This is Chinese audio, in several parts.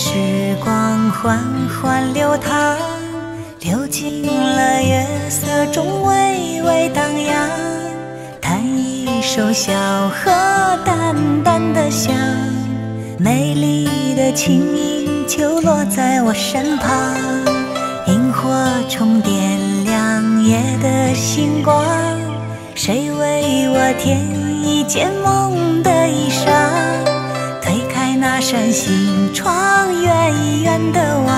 时光缓缓流淌，流进了月色中微微荡漾。弹一首小河淡淡的香，美丽的琴音就落在我身旁。萤火虫点亮夜的星光，谁为我添一件梦的衣裳？那扇心窗，远远的望，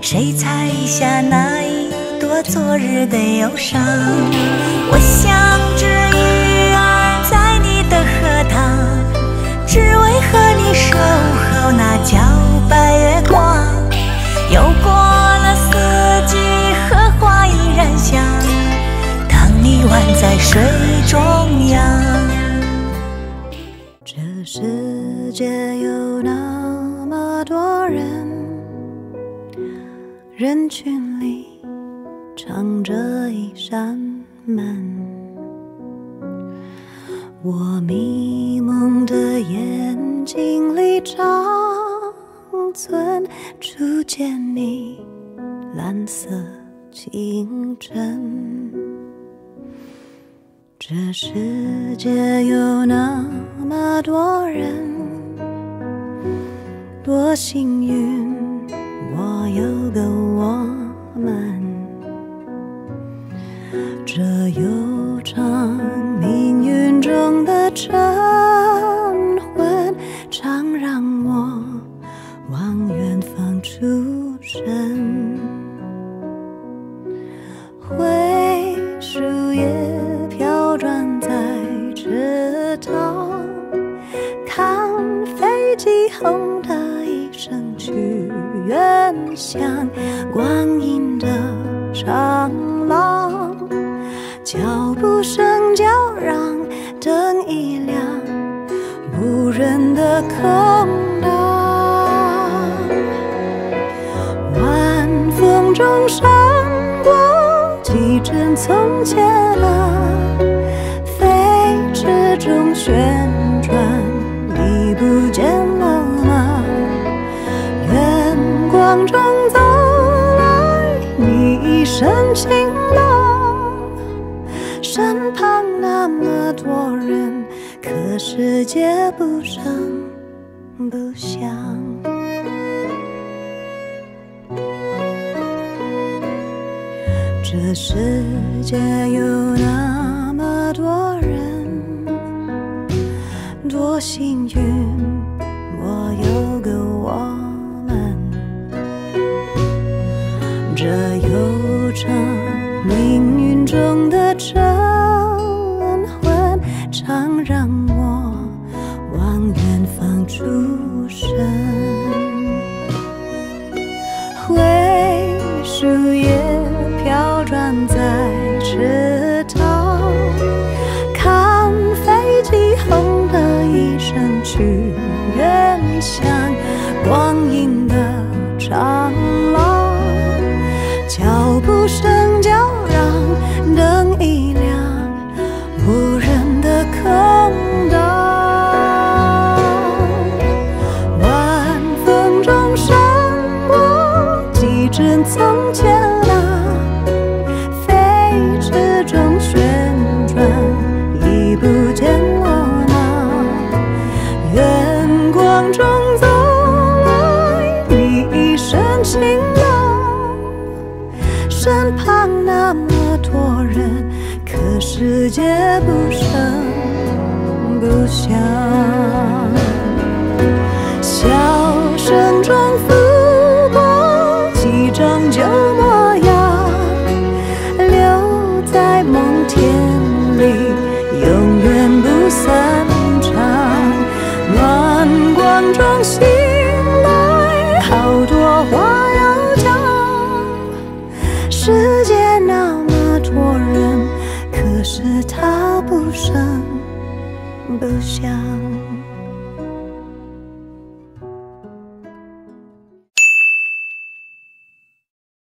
谁采下那一朵昨日的忧伤？我像只鱼有那么多人，人群里藏着一扇门。我迷蒙的眼睛里长存初见你蓝色清晨。这世界有那么多人，多幸运，我有个我们。这悠长命运中的晨像，光阴的长廊，脚步声叫嚷，灯一亮，无人的空荡，晚风中闪过几帧从前啊。飞驰中旋光中走来，你一身晴朗。身旁那么多人，可世界不声不响。这世界有那么多人。多幸运，树叶飘转在池塘，看飞机轰的。一声去远乡，光阴的长身旁那么多人，可世界不声不响，不想。